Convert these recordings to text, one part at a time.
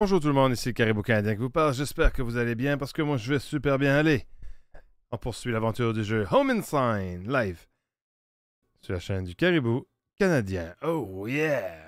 Bonjour tout le monde, ici Caribou Canadien qui vous parle. J'espère que vous allez bien parce que moi je vais super bien aller. On poursuit l'aventure du jeu Home Inside live sur la chaîne du Caribou Canadien. Oh yeah!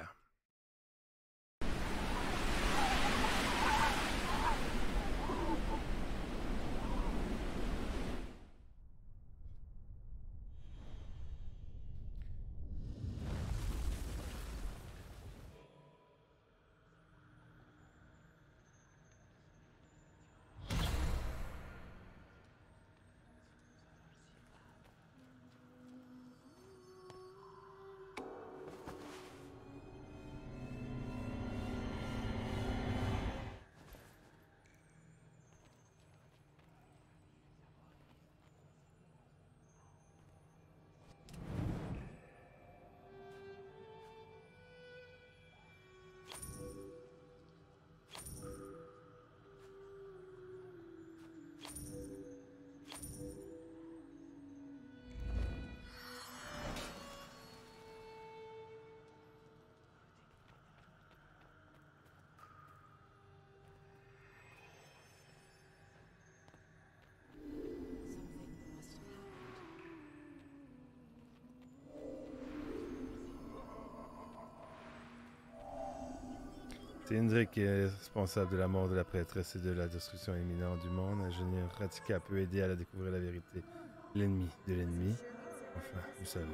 C'est Indrik qui est responsable de la mort de la prêtresse et de la destruction imminente du monde. Ingénieur Ratika peut aider à la découvrir la vérité. L'ennemi de l'ennemi. Enfin, vous savez.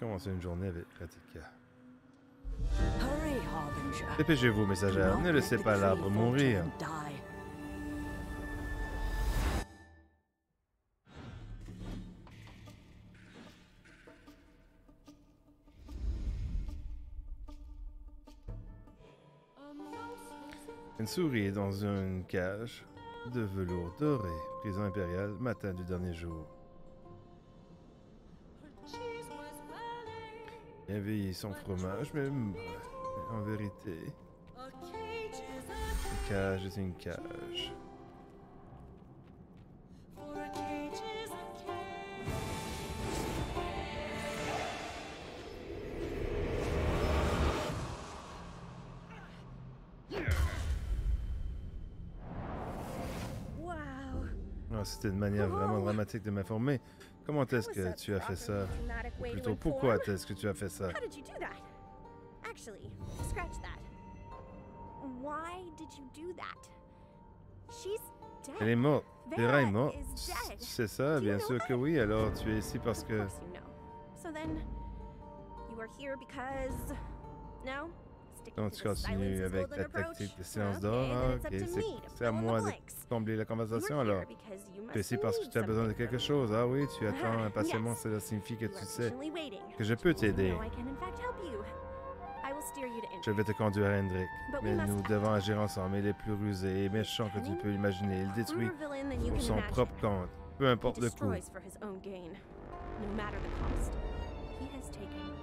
Commencez une journée avec Ratika. Dépêchez-vous, messagère. Ne laissez pas l'arbre mourir. Une souris dans une cage de velours doré. Prison impériale, matin du dernier jour. Bien son fromage, mais en vérité, une cage est une cage. C'était une manière vraiment dramatique de m'informer. Comment est-ce que tu as fait ça? Ou plutôt, pourquoi est-ce que tu as fait ça? Elle est morte. Vera est morte. Tu sais ça, bien sûr que oui. Alors tu es ici parce que... Donc tu continues avec ta tactique de séance d'or. Ok, c'est à moi de combler la conversation alors. Tu ici parce que tu as besoin de quelque chose. Ah oui, tu attends impatiemment. Cela signifie que tu sais que je peux t'aider. Je vais te conduire à Hendrik, mais nous devons agir ensemble. Il est plus rusé et méchant que tu peux imaginer. Il détruit pour son propre compte, peu importe le coût.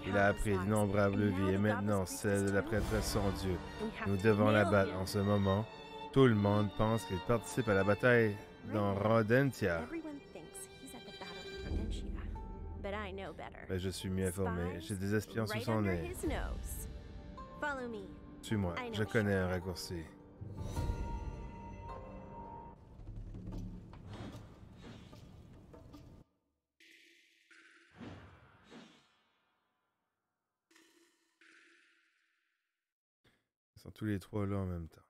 Il a appris d'innombrables vies et maintenant celle de la prêtresse son Dieu. Nous devons la battre en ce moment. Tout le monde pense qu'il participe à la bataille dans Rodentia. Mais je suis mieux informé. J'ai des espions sous son nez. Suis-moi, je connais un raccourci. Sont tous les trois là en même temps.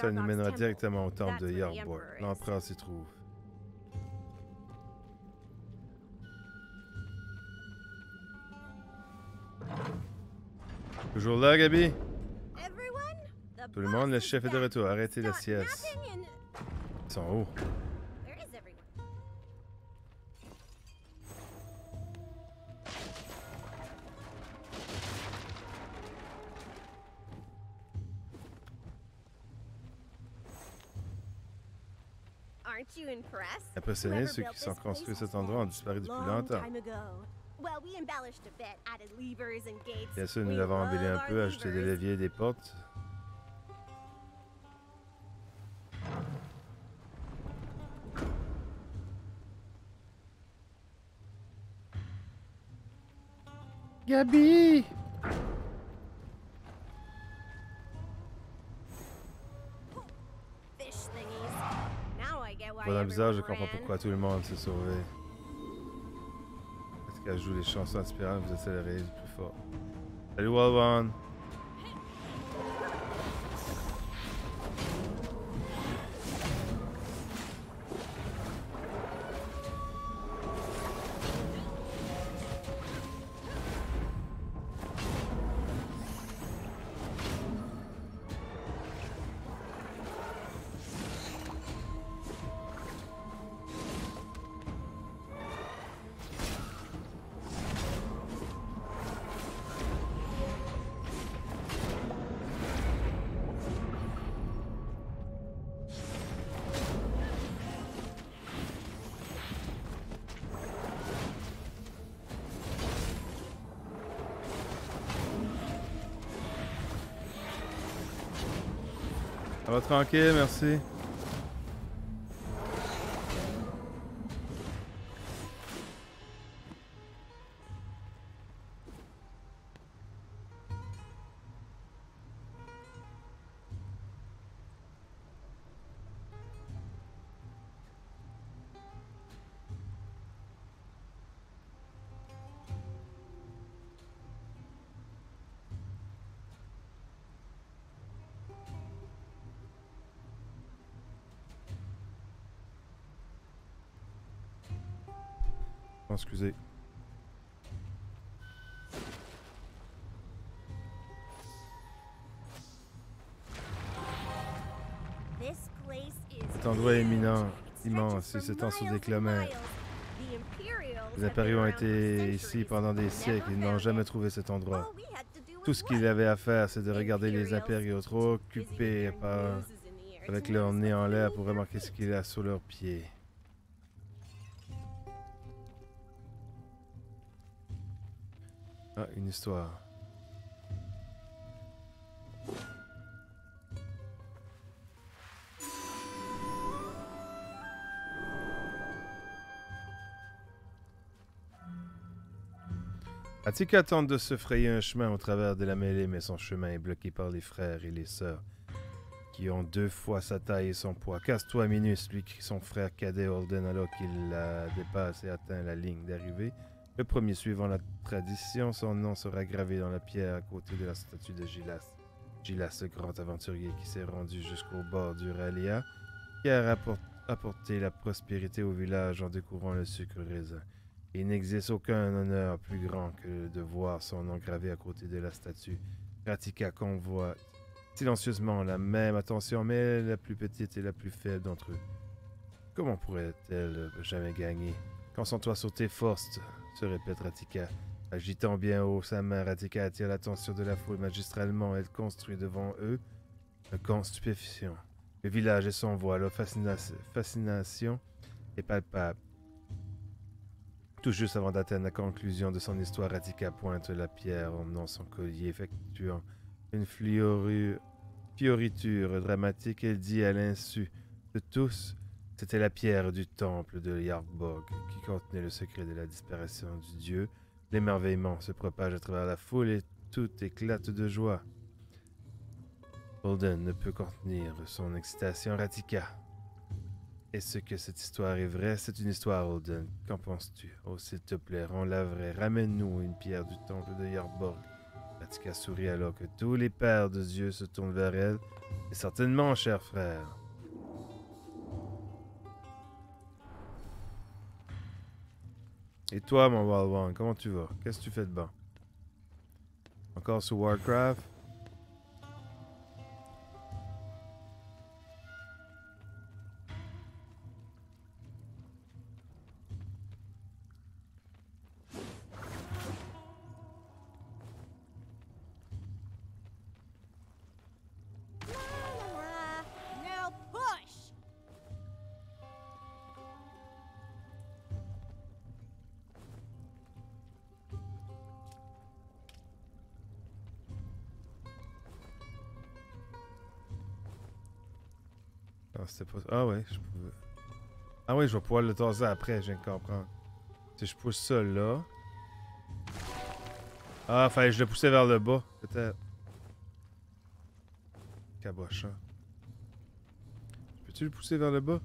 Ça nous mènera directement au temple de Yarborg. L'empereur s'y trouve. Toujours là, Gabi? Tout le monde, le chef est de retour. Arrêtez la sieste. Ils sont hauts. Impressionné, ceux qui sont construits cet endroit ont disparu depuis longtemps. Bien sûr, nous l'avons embelli un peu, ajouté des leviers et des portes. Gabi! Bizarre, je comprends pourquoi tout le monde s'est sauvé. Est-ce qu'elle joue les chansons inspirantes, vous accélérez du plus fort. Salut Walvan! Tranquille, merci. Excusez. Cet endroit est imminent, immense, et s'étend sur des kilomètres. Les impériaux ont été ici pendant des siècles et n'ont jamais trouvé cet endroit. Tout ce qu'ils avaient à faire, c'est de regarder les impériaux trop occupés par... avec leur nez en l'air pour remarquer ce qu'il y a sous leurs pieds. Une histoire. Atika tente de se frayer un chemin au travers de la mêlée, mais son chemin est bloqué par les frères et les sœurs, qui ont deux fois sa taille et son poids. Casse-toi, Minus, lui crie son frère cadet Holden alors qu'il la dépasse et atteint la ligne d'arrivée. Le premier suivant la tradition, son nom sera gravé dans la pierre à côté de la statue de Gilas. Gilas, le grand aventurier qui s'est rendu jusqu'au bord du Ralia, qui a apporté la prospérité au village en découvrant le sucre raisin. Il n'existe aucun honneur plus grand que de voir son nom gravé à côté de la statue. Pratica convoite silencieusement la même attention, mais la plus petite et la plus faible d'entre eux. Comment pourrait-elle jamais gagner? Quand son toit sautait force se répète Ratika. Agitant bien haut sa main, Ratika attire l'attention de la foule magistralement. Elle construit devant eux un camp stupéfiant. Le village et son voile, leur fascination est palpable. Tout juste avant d'atteindre la conclusion de son histoire, Ratika pointe la pierre emmenant son collier, effectuant une fioriture dramatique. Elle dit à l'insu de tous c'était la pierre du temple de Yarkbog qui contenait le secret de la disparition du dieu. L'émerveillement se propage à travers la foule et tout éclate de joie. Holden ne peut contenir son excitation Ratika. Est-ce que cette histoire est vraie? C'est une histoire, Holden. Qu'en penses-tu? Oh, s'il te plaît, rends la vraie. Ramène-nous une pierre du temple de Yarkborg. Ratika sourit alors que tous les pères de Dieu se tournent vers elle. Et certainement, cher frère. Et toi, mon Wild comment tu vas? Qu'est-ce que tu fais de bon? Encore sur Warcraft? Ah ouais, je pouvais... Ah ouais, je vais pouvoir le tasser après, je viens de comprendre. Si je pousse ça là... Ah, fallait que je le poussais vers le bas, peut-être. Cabochon. Peux-tu le pousser vers le bas?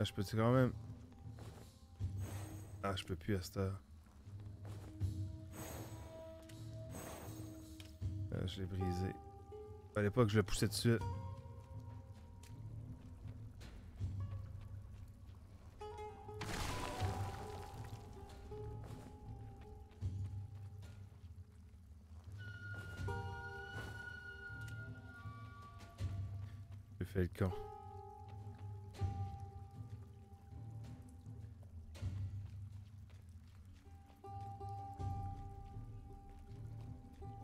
Ah, je peux-tu quand même... Ah, je peux plus à cette heure. Ah, je l'ai brisé. Fallait pas que je le poussais dessus. J'ai fait le camp.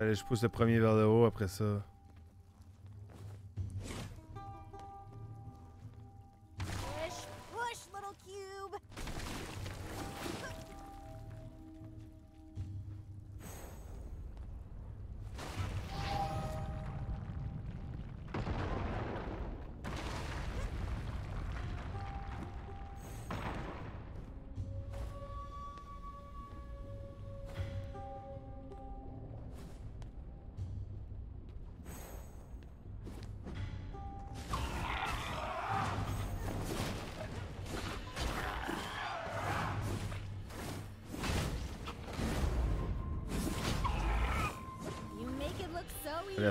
Allez, je pousse le premier vers le haut après ça.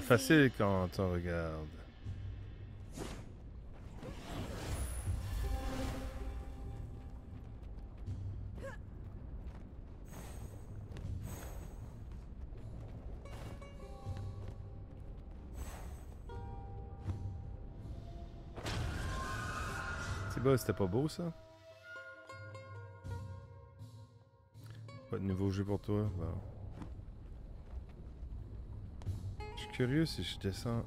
Facile quand on regarde. C'est beau, c'était pas beau ça? Pas de nouveau jeu pour toi? Curieux si je descends.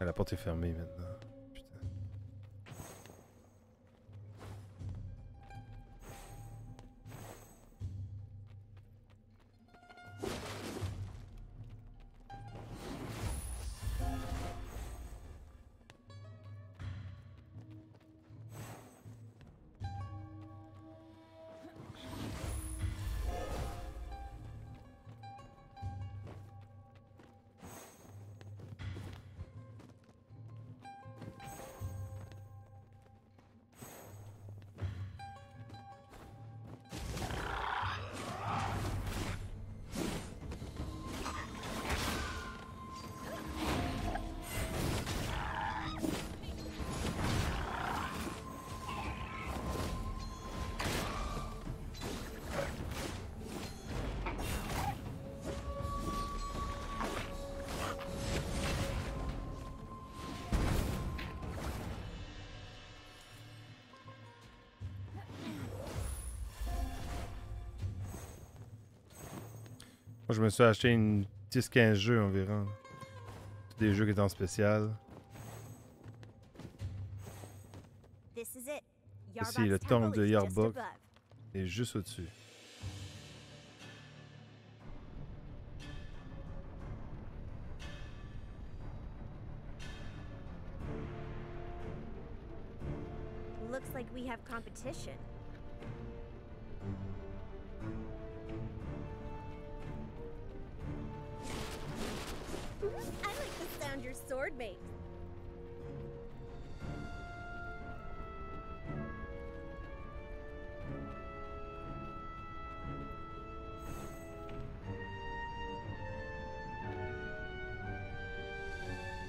la porte est fermée maintenant. Je me suis acheté une 10-15 jeux environ. Des jeux qui étaient en spécial. Ici, le tombe de Yarbok est juste au-dessus. Looks like we have competition.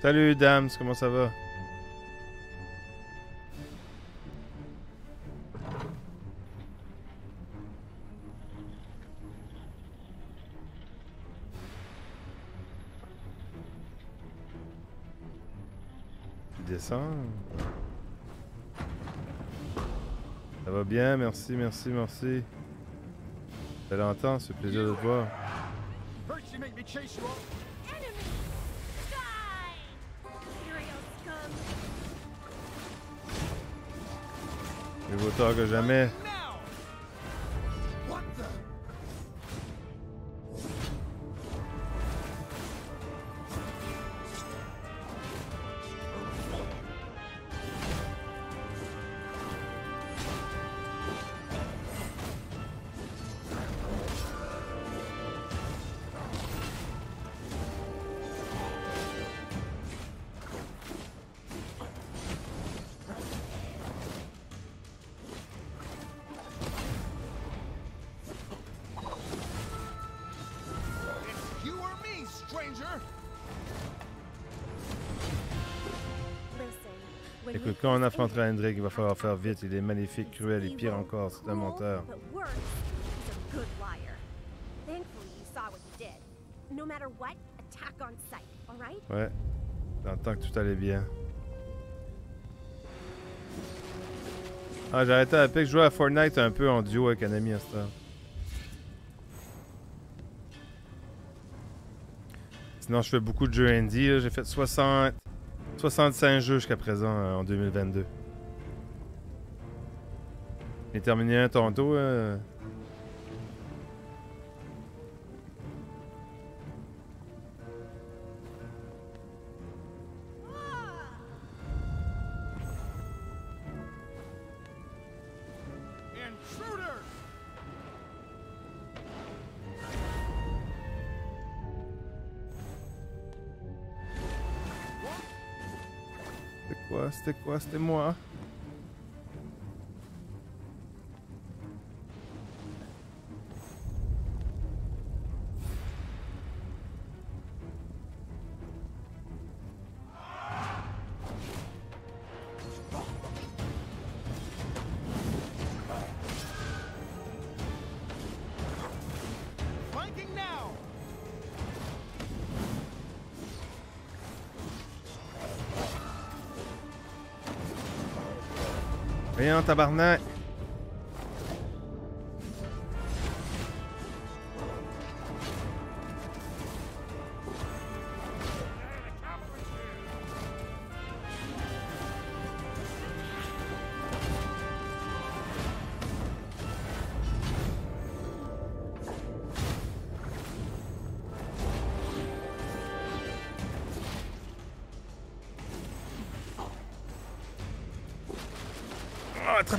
Salut Dams, comment ça va? Descends. Ça va bien, merci, merci, merci. Ça longtemps, c'est plaisir de te voir. Mieux vaut tard que jamais. Écoute, quand on affrontera Hendrik, il va falloir faire vite. Il est magnifique, cruel et pire encore, c'est un menteur. Ouais, j'entends que tout allait bien. Ah, Epic. Je jouais à Fortnite un peu en duo avec un ami à ce temps. Sinon, je fais beaucoup de jeux indie. J'ai fait 60... 65 jeux jusqu'à présent euh, en 2022. J'ai terminé un tantôt. Euh... C'était quoi? C'était moi Viens, tabarnak.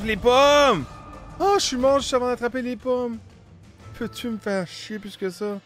Les pommes! Oh, je suis mort juste avant d'attraper les pommes! Peux-tu me faire chier plus que ça?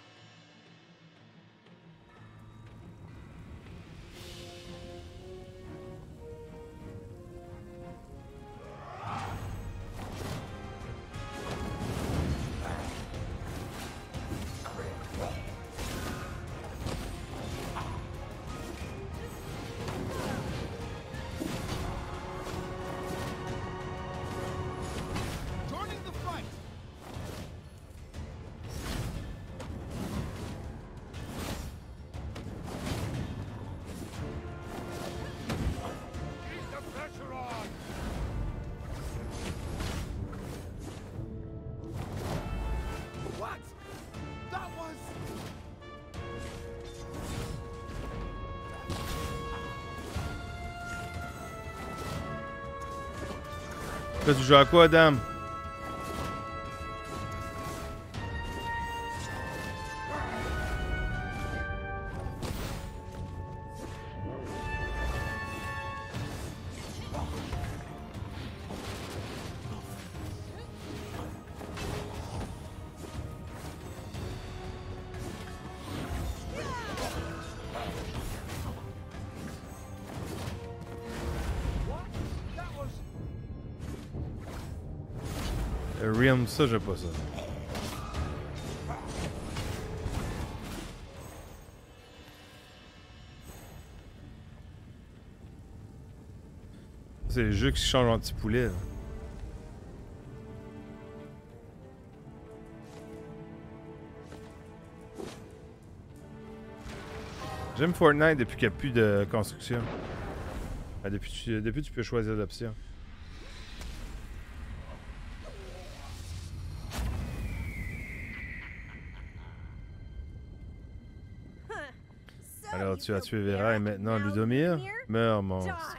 Joues à quoi, dame? Ça, j'ai pas ça. C'est les jeux qui changent en petit poulet. J'aime Fortnite depuis qu'il n'y a plus de construction. depuis, depuis tu peux choisir l'option. Tu as tué Vera et maintenant Ludomir Meurs, monstre.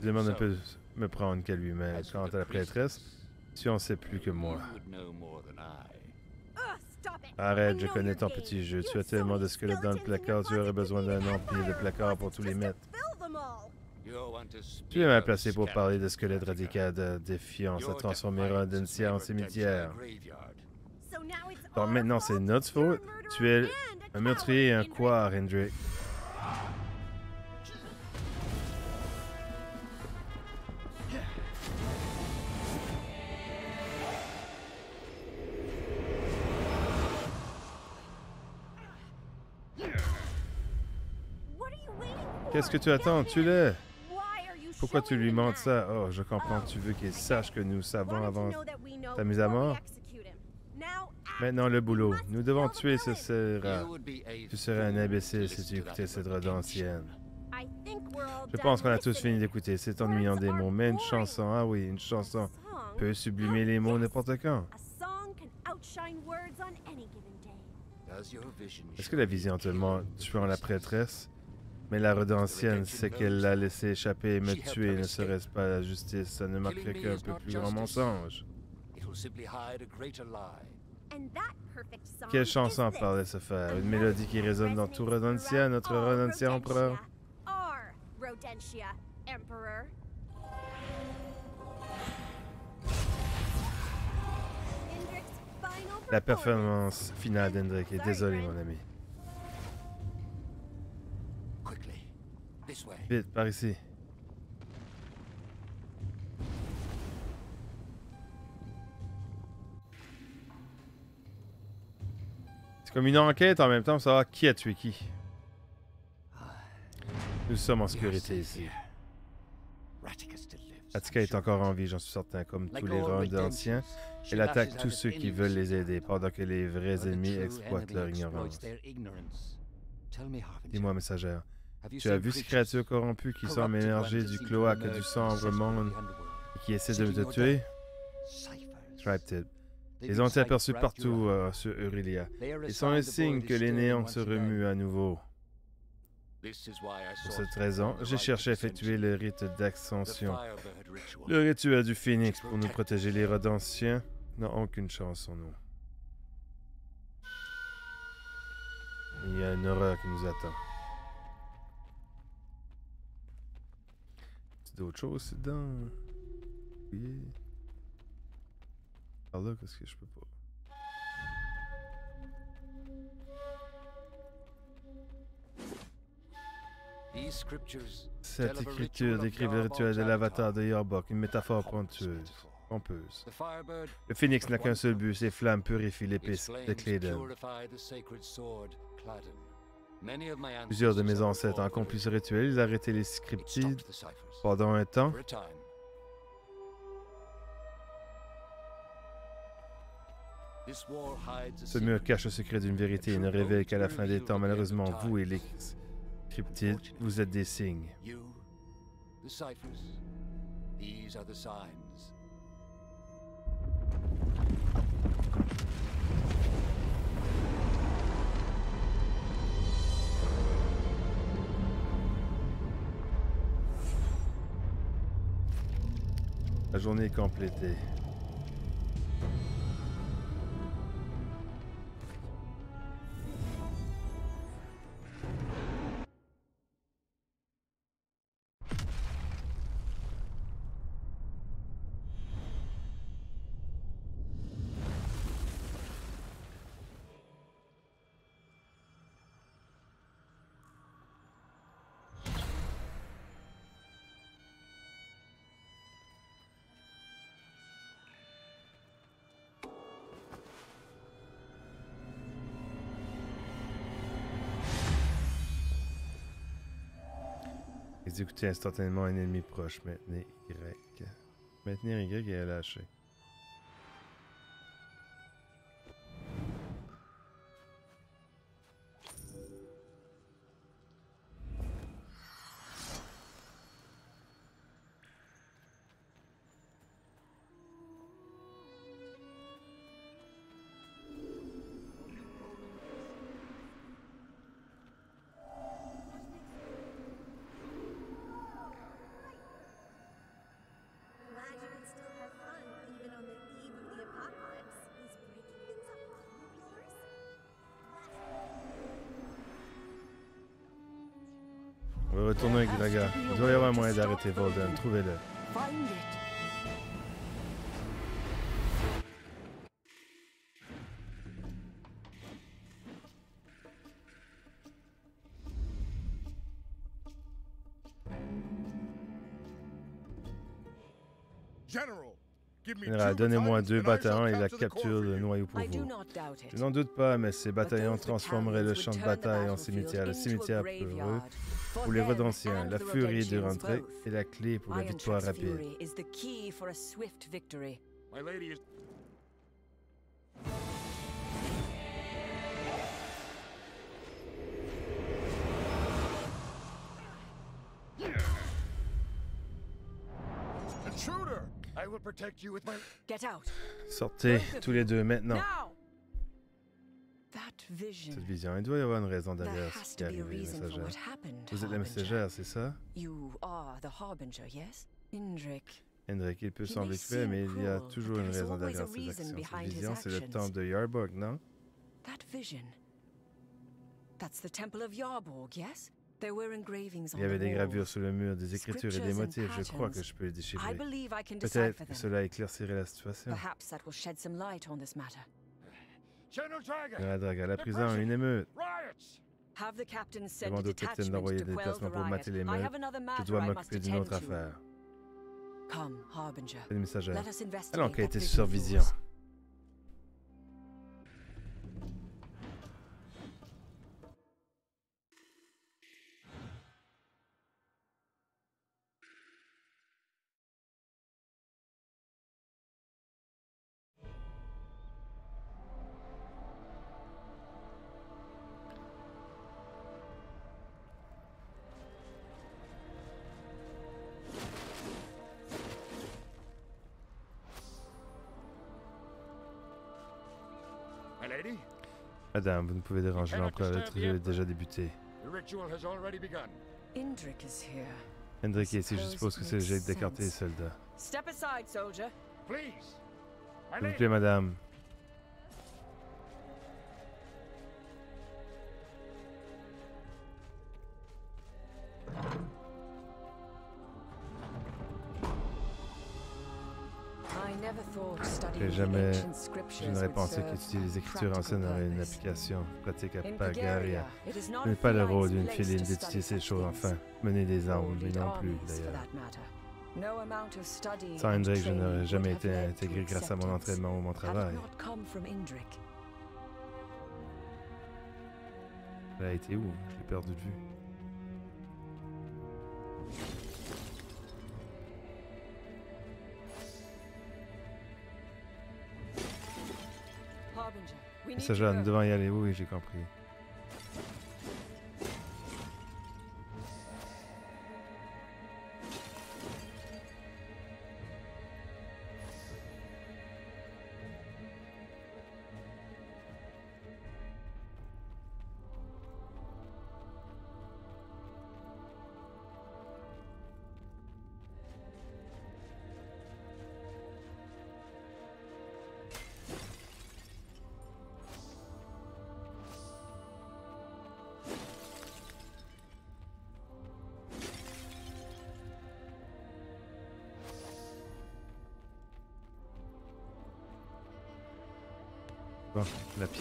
Ludomir ne peut me prendre qu'à lui-même. Quant à la prêtresse, tu en sais plus que moi. Arrête, je connais ton petit jeu. Tu as tellement de squelettes dans le placard, tu aurais besoin d'un empire de placard pour tous les mettre. Tu es mal placé pour parler de squelettes radicales de défiance à transformer un en cimetière. Donc maintenant c'est notre faute. Tu es un meurtrier et un quoi, Hendrik Qu'est-ce que tu attends? Tue-le Pourquoi tu lui montres ça? Oh, je comprends. Tu veux qu'il sache que nous savons avant ta mise à mort? Maintenant, le boulot. Nous devons tuer ce sera. Tu serais un imbécile si tu écoutais cette ancienne. Je pense qu'on a tous fini d'écouter. C'est ennuyant des mots. Mais une chanson, ah oui, une chanson peut sublimer les mots n'importe quand. Est-ce que la vision te ment tuant la prêtresse? Mais la ancienne, c'est qu'elle l'a laissé échapper et me tuer. Ne serait-ce pas la justice? Ça ne marquerait qu'un peu plus grand mensonge. Quelle chanson parlait ce faire? Une mélodie qui résonne dans tout Rodentia, notre Rodentia empereur? La performance finale d'Hendrik est désolé, mon ami. Vite, par ici. C'est comme une enquête en même temps pour savoir qui a tué qui. Nous sommes en sécurité ici. Attica est encore en vie, j'en suis certain, comme tous les rangs anciens. Elle attaque tous ceux qui veulent les aider, pendant que les vrais ennemis exploitent leur ignorance. Dis-moi, messagère, tu as vu ces créatures corrompues qui semblent émerger du cloaque du sombre monde et qui essaient de te tuer? Triptid. Ils ont été aperçus partout euh, sur Aurelia. Ils sont un signe que les néants se remuent à nouveau. Pour cette raison, j'ai cherché à effectuer le rite d'ascension. Le rituel du phénix pour nous protéger. Les Rodanciens n'ont aucune chance en nous. Il y a une horreur qui nous attend. C'est d'autres choses dedans. Oui. Alors là, qu'est-ce que je peux pas? Cette écriture décrit le rituel de l'avatar de Yarbok, une métaphore pompeuse. Le phénix n'a qu'un seul but, ses flammes purifient l'épice de Clayden. Plusieurs de mes ancêtres ont accompli ce rituel, ils arrêtaient les scriptides pendant un temps. Ce mur cache le secret d'une vérité et ne révèle qu'à la fin des temps. Malheureusement, vous et les Cryptide, vous êtes des signes. La journée est complétée. Exécuter instantanément un ennemi proche. Maintenez Y. Maintenir Y et lâcher. Il doit y avoir un moyen d'arrêter Volden. Trouvez-le. Général, donnez-moi deux bataillons et la capture de noyau pour vous. Je n'en doute pas, mais ces bataillons transformeraient le champ de bataille en cimetière, le cimetière pour eux, pour les Redanciens, la furie de rentrer est la clé pour la victoire rapide. Sortez tous les deux maintenant. Cette vision, il doit y avoir une raison derrière ce qui est arrivé, messagère. Vous êtes la messagère, c'est ça? Hendrik, il peut sembler cruel, mais il y a toujours une raison derrière ses actions. Cette vision, c'est le temple de Yarborg, non? Il y avait des gravures sur le mur, des écritures et des motifs. Je crois que je peux les déchiffrer. Peut-être que cela éclaircirait la situation. Général Draga, la prison, une émeute. Demande au capitaine d'envoyer des détachements pour mater les meutes. Je dois m'occuper d'une autre affaire. C'est le messagère. Allons enquêter sur vision. Madame, vous ne pouvez déranger l'empereur, le rituel est déjà débuté. Hendrik est ici, je suppose que c'est le jet d'écarter les soldats. S'il vous plaît, madame. Je n'aurais pensé qu'étudier les écritures anciennes aurait une application pratique à Pagaria. Ce n'est pas le rôle d'une filine d'étudier ces choses, enfin, mener des armes, mais non plus, d'ailleurs. Sans Hendrik, je n'aurais jamais été intégré grâce à mon entraînement ou mon travail. Elle a été où? Je l'ai perdu de vue. Ça, nous devant y aller, oui, j'ai compris.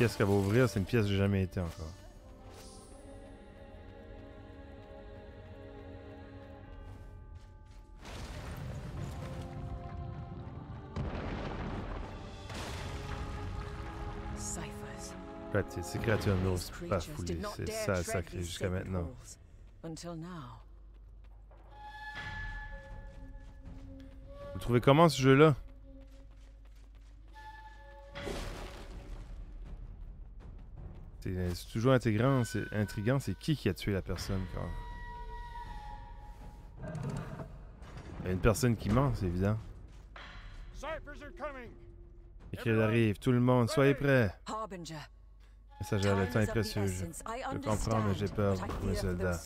Pièce qu'elle va ouvrir, c'est une pièce que j'ai jamais été encore. ces créatures n'osent pas fouler, c'est ça sacré jusqu'à maintenant. Vous trouvez comment ce jeu-là? C'est toujours intégrant, c'est intriguant, c'est qui qui a tué la personne quand... Il y a une personne qui ment, c'est évident. Et qu'elle arrive, tout le monde, soyez prêts. Messagère, le temps est précieux. Je, je comprends, mais j'ai peur pour mes soldats.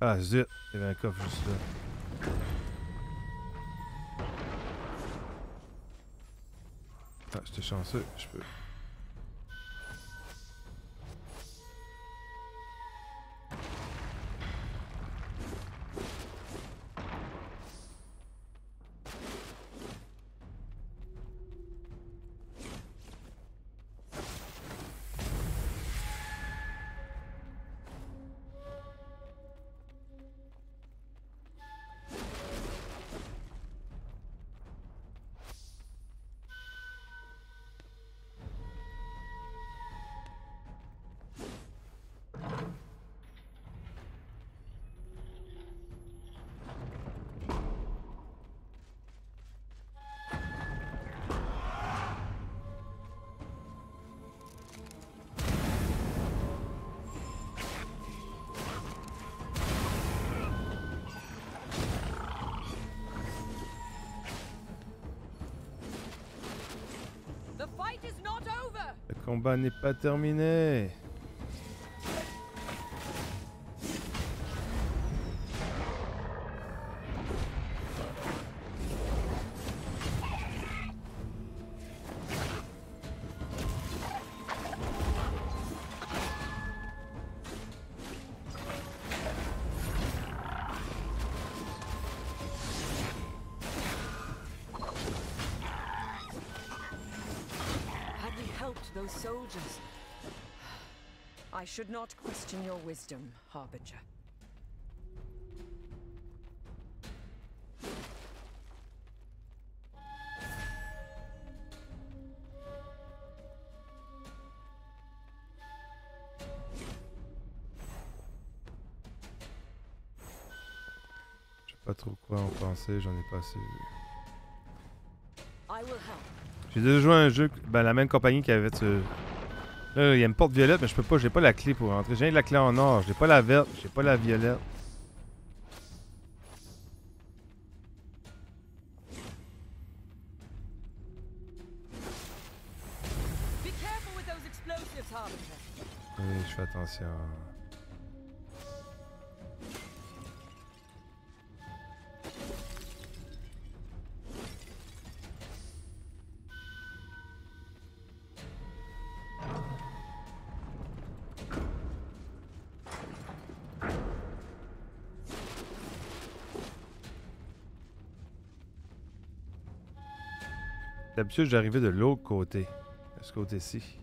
Ah zut, il y avait un coffre juste là. J'étais chanceux, je peux. Combat n'est pas terminé. Should not question your wisdom, Harbinger. Je sais pas trop quoi en penser, j'en ai pas assez J'ai déjà joué à un jeu, ben, la même compagnie qui avait ce, Là, il y a une porte violette, mais je peux pas, j'ai pas la clé pour rentrer. J'ai la clé en or, j'ai pas la verte, j'ai pas la violette. Oui, je fais attention. D'habitude, j'arrivais de l'autre côté. De ce côté-ci.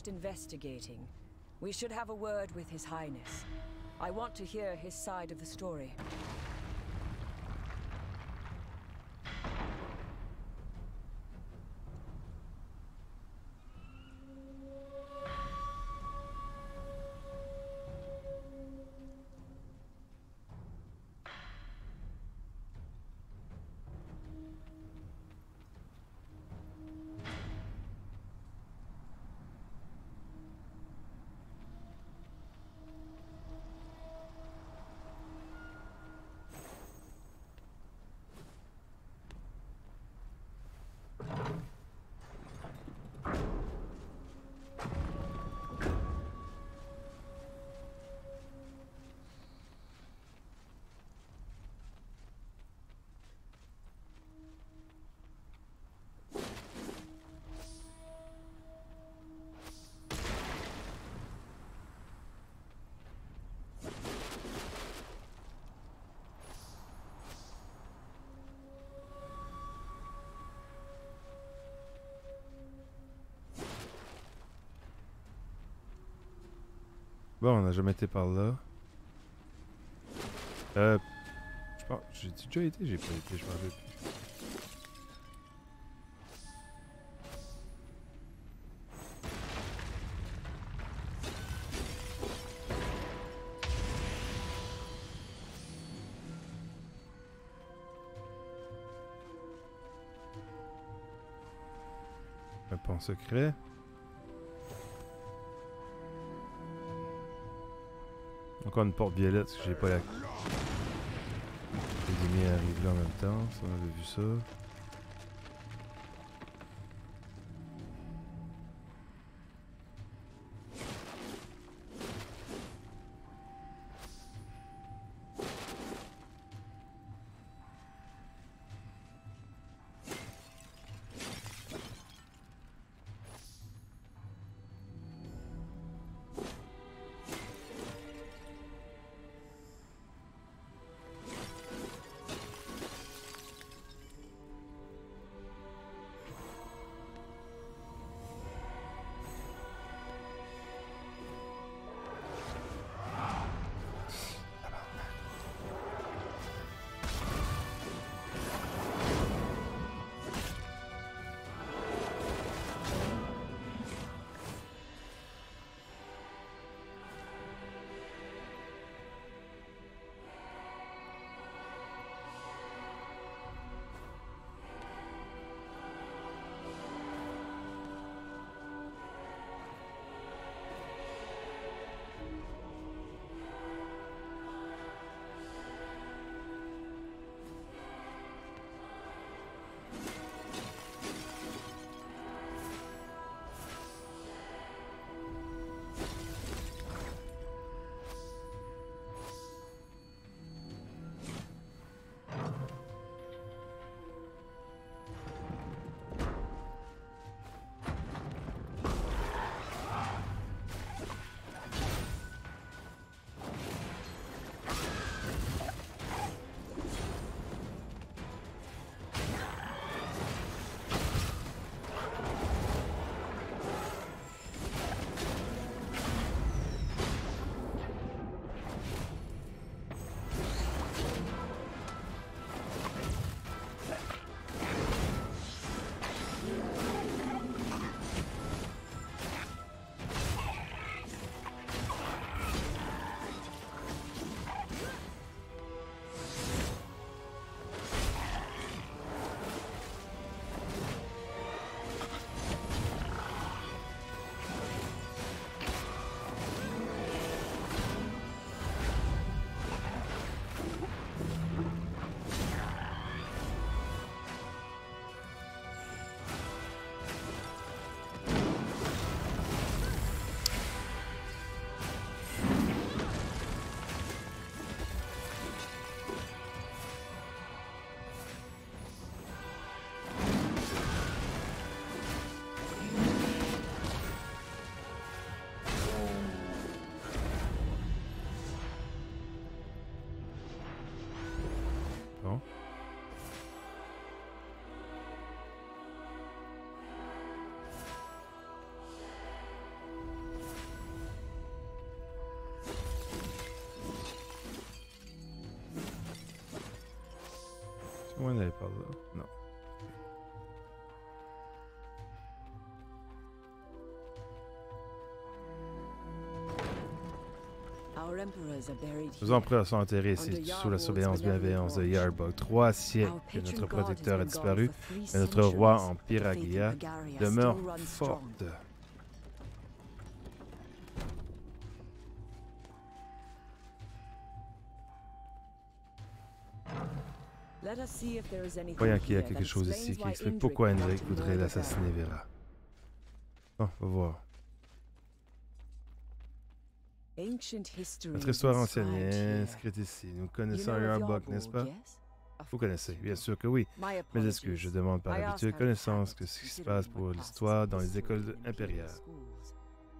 Finished investigating, we should have a word with His Highness. I want to hear his side of the story. Bon, on n'a jamais été par là. Euh. Je pense. J'ai déjà été, j'ai pas été, je m'en plus. Un secret. Encore une porte violette parce que j'ai pas la... Les ennemis arrivent là en même temps, ça on avait vu ça. Comment d'aller par là? Non. Nos empereurs sont enterrés ici sous la surveillance bienveillance de Yarbog. Trois siècles que notre protecteur a disparu, mais notre roi en Piragia demeure forte. Voyons qu'il y a quelque chose ici qui explique pourquoi Hendrik voudrait l'assassiner Vera. Bon, on va voir. Notre histoire ancienne est inscrite ici. Nous connaissons Yarbok, n'est-ce pas? Vous connaissez, bien sûr que oui. Mais est-ce que je demande par habitude connaissance de ce qui se passe pour l'histoire dans les écoles impériales?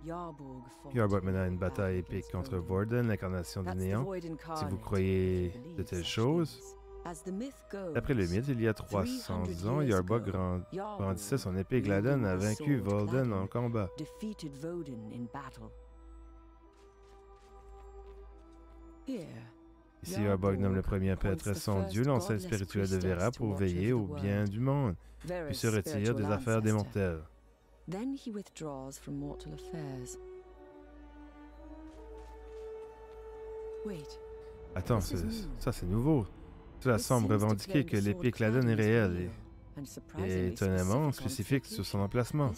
Yarbok mena une bataille épique contre Vorden, l'incarnation du néant. Si vous croyez de telles choses, D'après le mythe, il y a 300 ans, Yarbok grandissait son épée Gladen a vaincu Volden en combat. Ici, Yarbok nomme le premier prêtre son dieu, l'ancêtre spirituel de Vera, pour veiller au bien du monde, puis se retire des affaires des mortels. Attends, ça c'est nouveau. Cela semble revendiquer que l'épée Claden est réelle et, étonnamment spécifique sur son emplacement.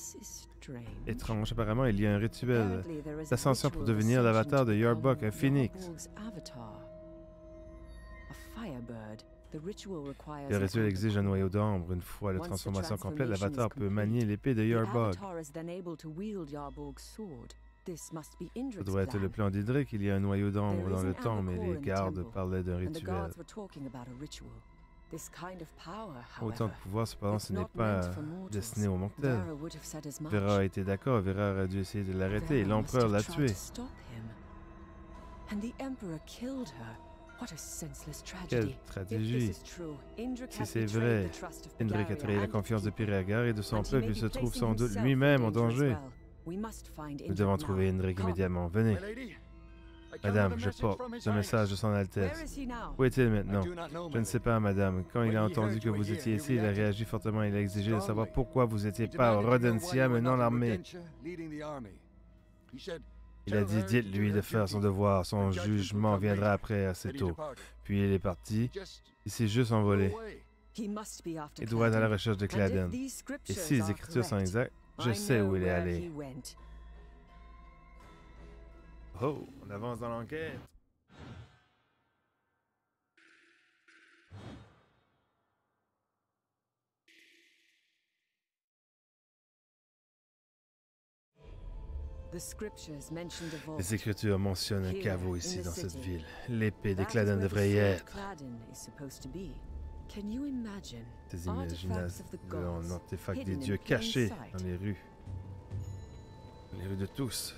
Étrange, apparemment, il y a un rituel d'ascension pour devenir l'avatar de Yarbok, un phénix. Le rituel exige un noyau d'ombre. Une fois la transformation complète, l'avatar peut manier l'épée de Yarbog. Ça doit être le plan d'Hydric. Il y a un noyau d'ombre dans le temps, mais les gardes parlaient d'un rituel. Autant de pouvoir, cependant, ce n'est pas destiné aux mortels. Vera a été d'accord, Vera a dû essayer de l'arrêter et l'empereur l'a tué. Quelle stratégie! Si c'est vrai, Hendrik a trahi la confiance de Piragar et de son peuple, il se trouve sans doute lui-même en danger. Nous devons trouver Hendrik immédiatement. Venez. Madame, je porte le message de son Altesse. Où est-il maintenant? Je ne sais pas, madame. Quand il a entendu que vous étiez ici, il a réagi fortement. Il a exigé de savoir pourquoi vous n'étiez pas au Rodentia menant l'armée. Il a dit, dites-lui de faire son devoir. Son jugement viendra après, assez tôt. Puis il est parti. Il s'est juste envolé. Il doit être à la recherche de Claden. Et si les écritures sont exactes, je sais où il est allé. Oh, on avance dans l'enquête. Les Écritures mentionnent un caveau ici dans cette ville. L'épée de Claden devrait y être. Ces imaginations un artefact des dieux cachés dans les rues. Dans les rues de tous.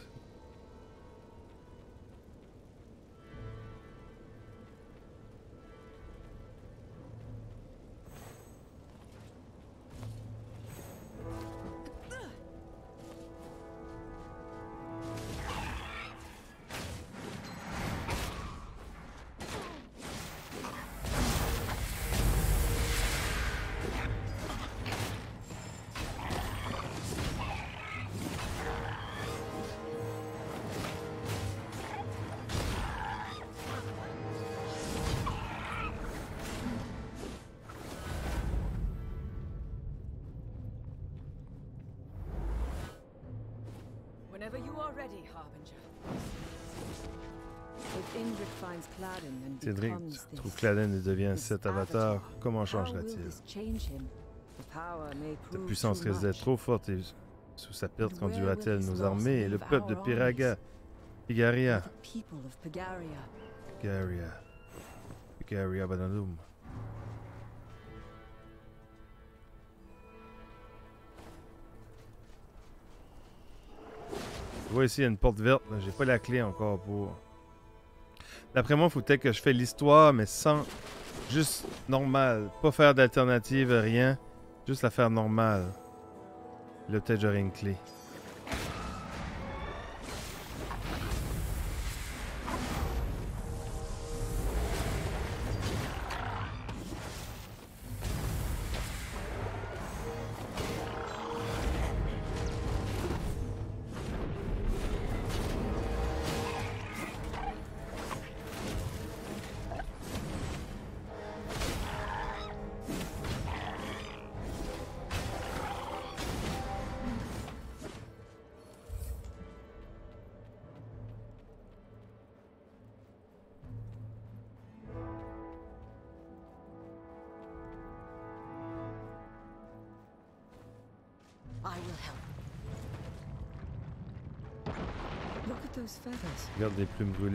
Cédric trouve Claden et devient cet avatar, comment changera-t-il Sa puissance risque d'être trop forte et sous sa perte conduira-t-elle nos armées et le peuple de Piraga, Pigaria, Pigaria, Pigaria Banalum. Je vois ici, il y a une porte verte. J'ai pas la clé encore pour... D'après moi, il faut peut-être que je fais l'histoire, mais sans... Juste normal. Pas faire d'alternative, rien. Juste la faire normale. Là, peut-être j'aurai une clé.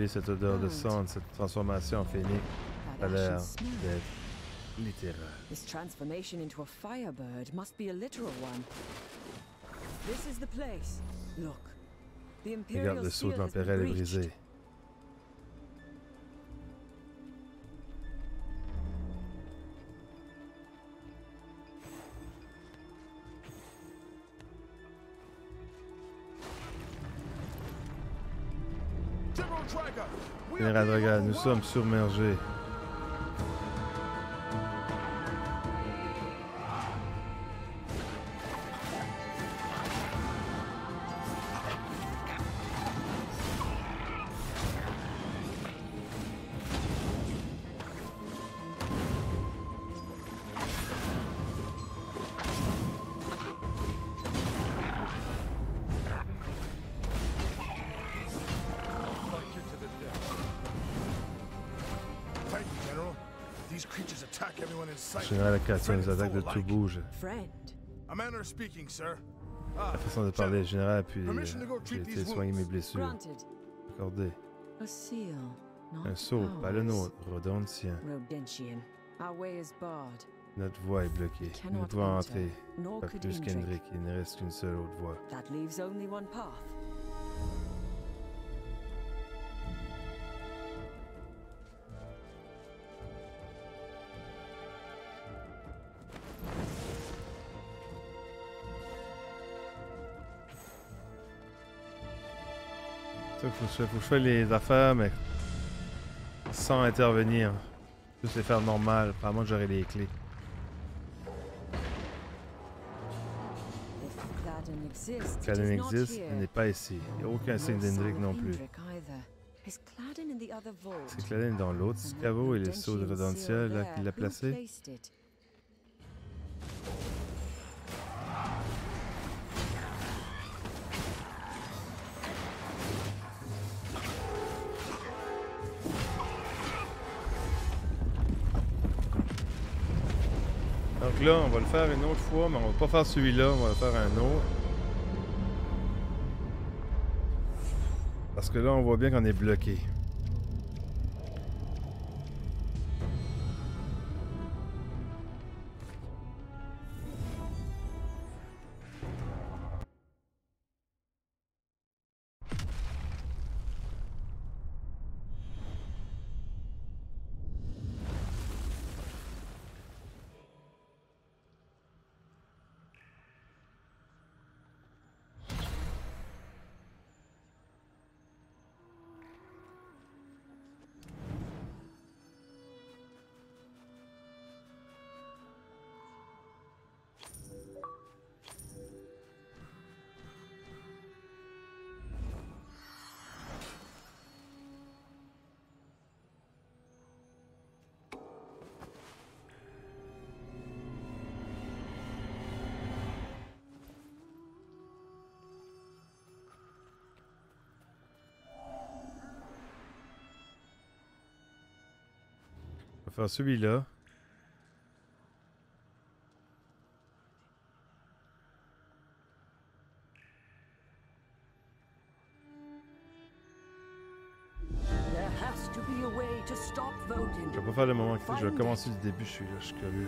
Cette odeur de sang, cette transformation en phénix. A l'air d'être littéral. This transformation into a firebird must be a literal one. This is the place. Look. The Imperial Regarde, le sceau de est brisé. Nous sommes submergés. Général, la création des attaques de tout bouge. La façon de parler, général, puis j'ai été soigner mes blessures. Accordé. Un sceau, pas le nôtre, Rodentien. Notre voie est bloquée. Nous ne pouvons entrer. Pas plus qu'Hendrick, il ne reste qu'une seule autre voie. Faut que, je, faut que je fasse les affaires, mais sans intervenir. Juste les faire normal. Apparemment, j'aurai les clés. Claden existe, mais n'est pas ici. Il n'y a aucun signe d'Hendrick non plus. C'est Claden dans l'autre caveau et le sceau de Rodentia là qu'il l'a placé. Là, on va le faire une autre fois, mais on va pas faire celui-là, on va faire un autre. Parce que là, on voit bien qu'on est bloqué. Faire celui-là. Je vais pas faire le moment que je vais commencer du début, je suis là, je suis curieux.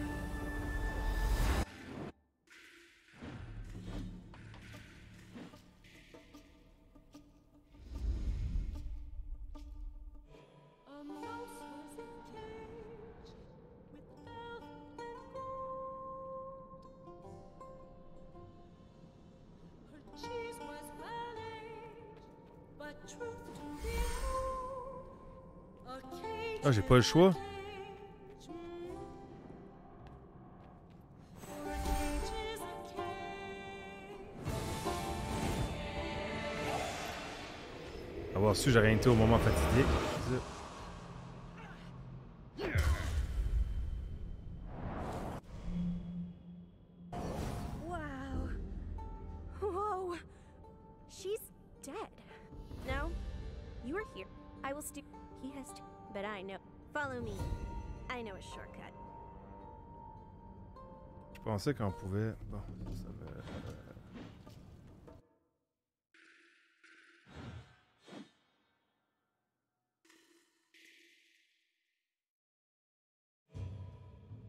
Le choix. Avoir su, j'aurais été au moment fatigué. pensait qu'on pouvait... Bon, ça va... Euh,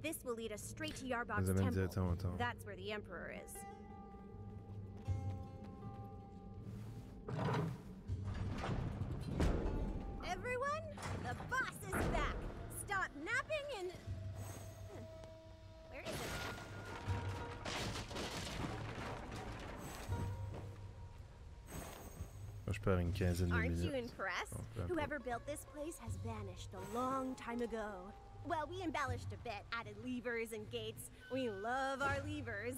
this will lead us straight to Yarbox temple. That's where the Emperor is. Everyone, the boss is back! Perds une quinzaine de Aren't you impressed? Oh. Whoever built this place has vanished a long time ago. Well, we embellished a bit, added levers and gates. We love our levers.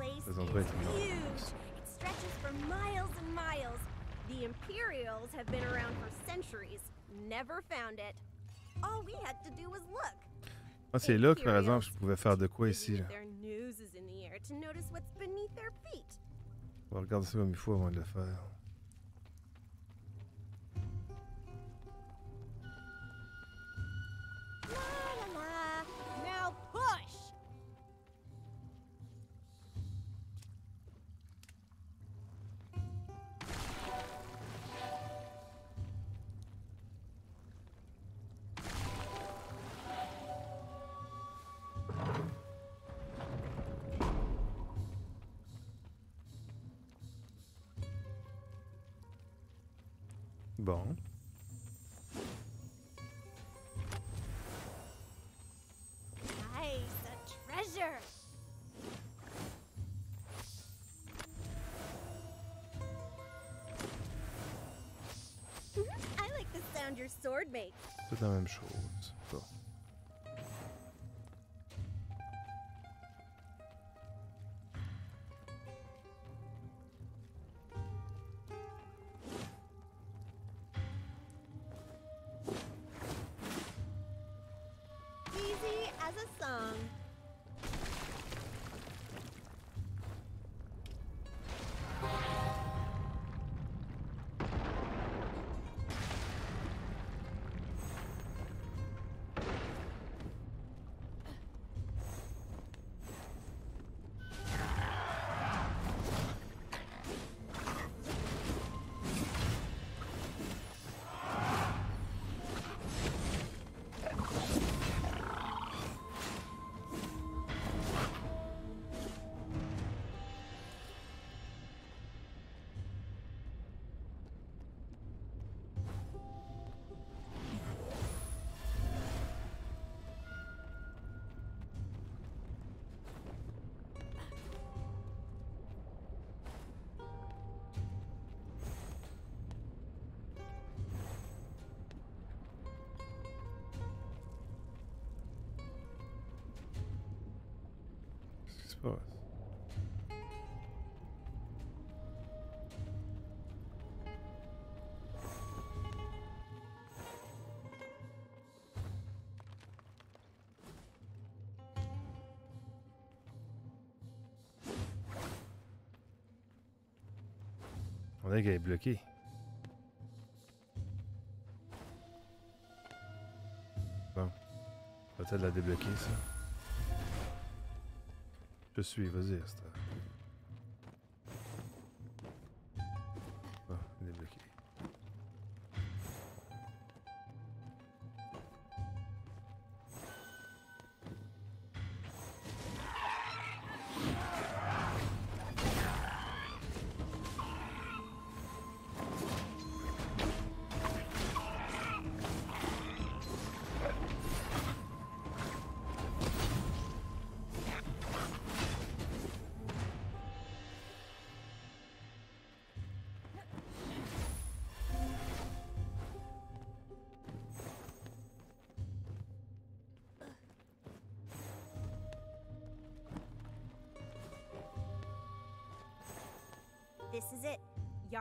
Place This one's way is huge. It stretches for miles and miles. The Imperials have been around for centuries. Never found it. All we had to do was look. Moi, c'est là que, par exemple, je pouvais faire de quoi ici. Là. their in the air to notice what's beneath their feet. On va regarder ça comme il faut avant de le faire. La sword makes. C'est la même On dirait qu'elle est bloquée. Bon. De la débloquer, ça. Je suis, vas-y, This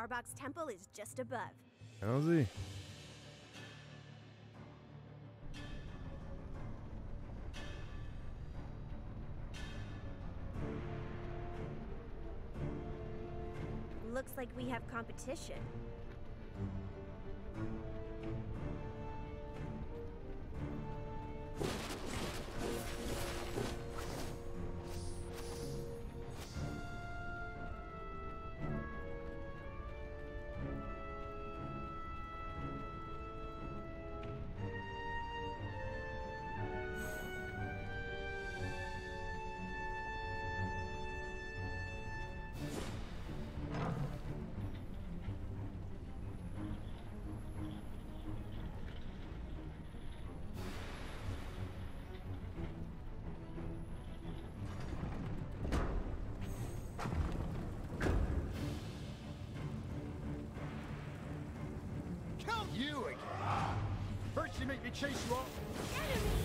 Yarbok's temple is just above. Allons-y. Looks like we have competition. Make me chase you off? Enemy!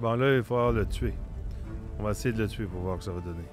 Bon, là, il faut le tuer. On va essayer de le tuer pour voir ce que ça va donner.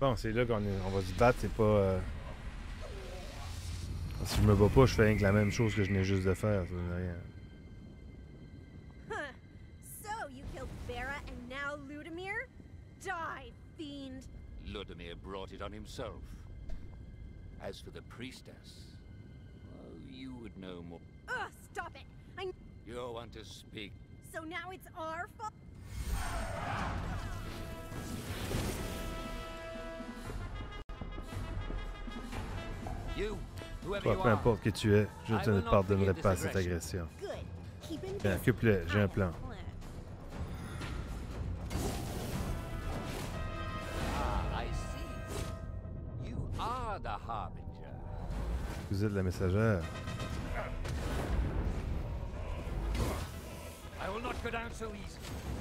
Bon, c'est là qu'on on va se battre, c'est pas... Euh... Si je me bats pas, je fais rien que la même chose que je n'ai juste de faire. Ça rien. So, you killed Vera and now Ludimir? Die, fiend! Ludimir brought it on himself. As for the priestess, well, you would know more. Ugh, stop it! I... You want to speak. So now it's our fault? Toi, peu importe qui tu es, je ne not pardonnerai pas cette agression. Bien, occupe-le, j'ai un plan. Ah. Vous êtes la messagère. I will not go down so easily.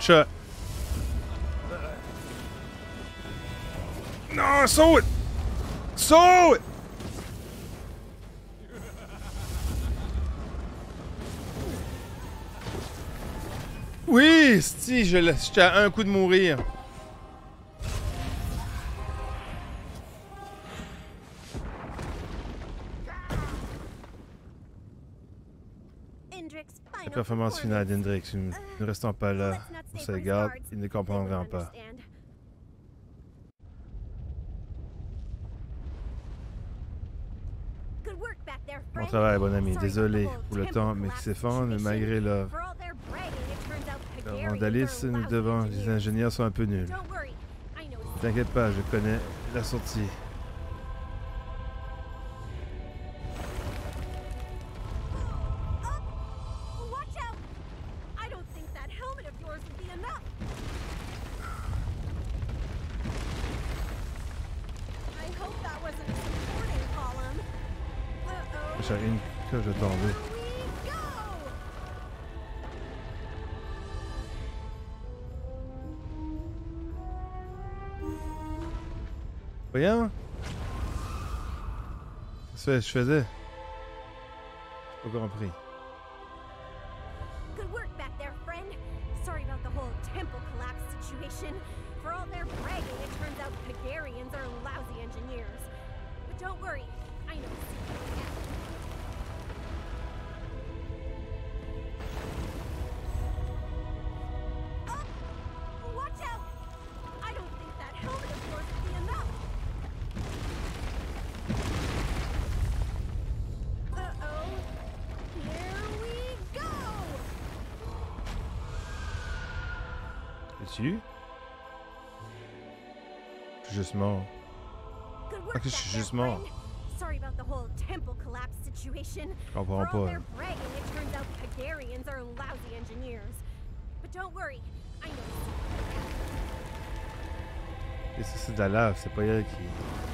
Autre shot. Saute! Oui, si, je j'étais à un coup de mourir. La performance finale d'Hendrix, nous ne restons pas là. On se for his garde, guards. ils ne comprendront pas. Bon travail, bon ami. Désolé pour le temps, mais qui s'effondre, malgré le, For all their bragging, it turns out le Hungarians vandalisme, nous devons. Les ingénieurs sont un peu nuls. It's T'inquiète pas, je connais la sortie. Je faisais? J'ai pas compris. Suis juste mort. Sorry about the whole temple collapse situation. Je comprends pas. their bragging, it turns out Hungarians are lousy engineers. But don't worry, I know. Et ça, c'est de la lave, c'est pas elle qui.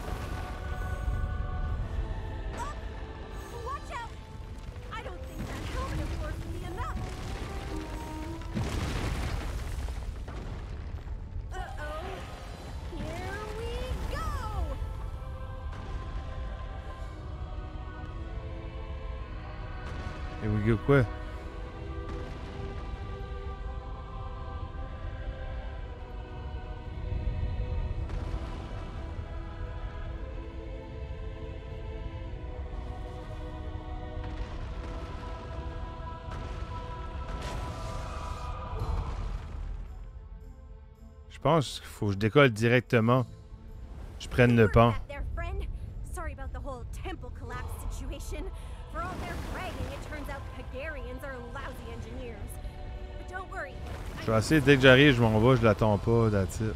Je pense qu'il faut que je décolle directement. Je prenne le pont. Dès que j'arrive, je m'en vais, je l'attends pas, that's it.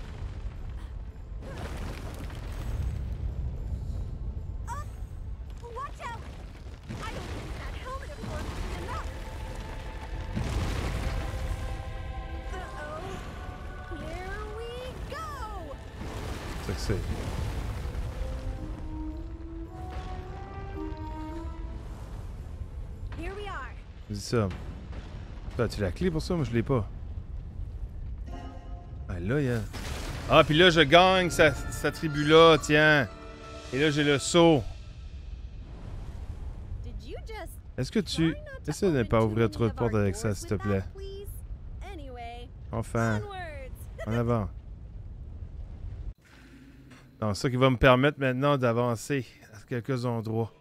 Ça. Toi, as-tu la clé pour ça? Moi, je l'ai pas. Ah, là, il y a... Ah, puis là, je gagne sa, sa tribu-là, tiens. Et là, j'ai le saut. Est-ce que tu... Essaie de ne pas ouvrir trop de portes avec ça, s'il te plaît? Enfin, en avant. Donc, ça qui va me permettre maintenant d'avancer à quelques endroits.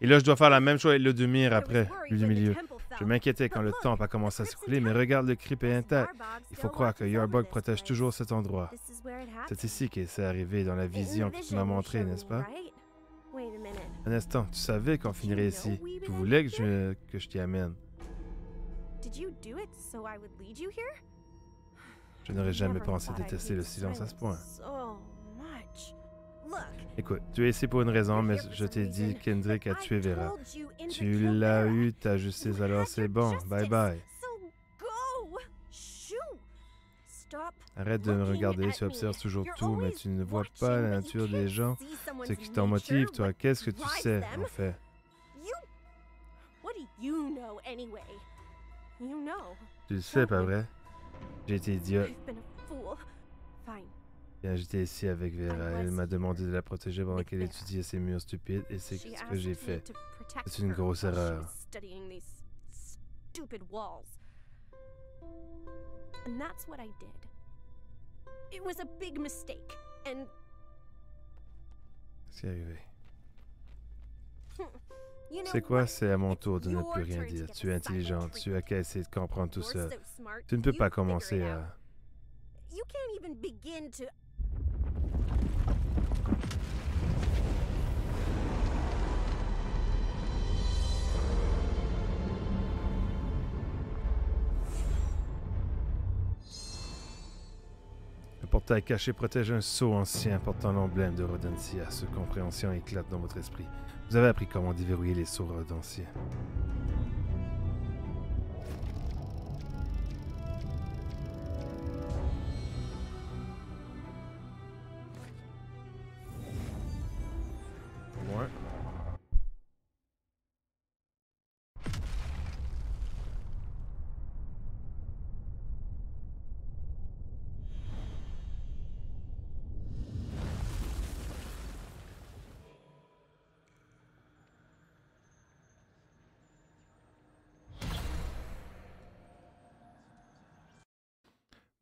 Et là, je dois faire la même chose avec le demi après, lui du milieu. Je m'inquiétais quand le temple a commencé à s'écouler, mais regarde, le crypte est intact. Il faut croire que Yarbog protège toujours cet endroit. C'est ici que c'est arrivé dans la vision que tu m'as montrée, n'est-ce pas? Un instant, tu savais qu'on finirait ici. Tu voulais que je, que je t'y amène. Je n'aurais jamais pensé détester le silence à ce point. Écoute, tu es ici pour une raison, mais je t'ai dit Kendrick a tué Vera. Tu l'as eu, t'as justice, alors c'est bon. Bye bye. Arrête de me regarder, tu observes toujours tout, mais tu ne vois pas la nature des gens, ce qui t'en motive, toi. Qu'est-ce que tu sais, en fait? Tu le sais, pas vrai? J'ai été idiot. Bien, j'étais ici avec Vera. Elle m'a demandé de la protéger pendant qu'elle étudiait ces murs stupides, et c'est ce que j'ai fait. C'est une grosse erreur. And that's what I did. It was a big mistake. And Qu'est-ce qui est arrivé? know C'est quoi? C'est à mon tour de ne plus rien dire. Tu es intelligente, tu as qu'à essayer de comprendre tout ça. Tu ne peux pas commencer à... You can't even begin to portail caché protège un sceau ancien portant l'emblème de Rodentia. Ce compréhension éclate dans votre esprit. Vous avez appris comment déverrouiller les sceaux rodensiens.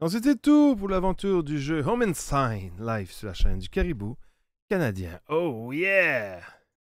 C'était tout pour l'aventure du jeu Home Sign live sur la chaîne du Caribou canadien. Oh yeah!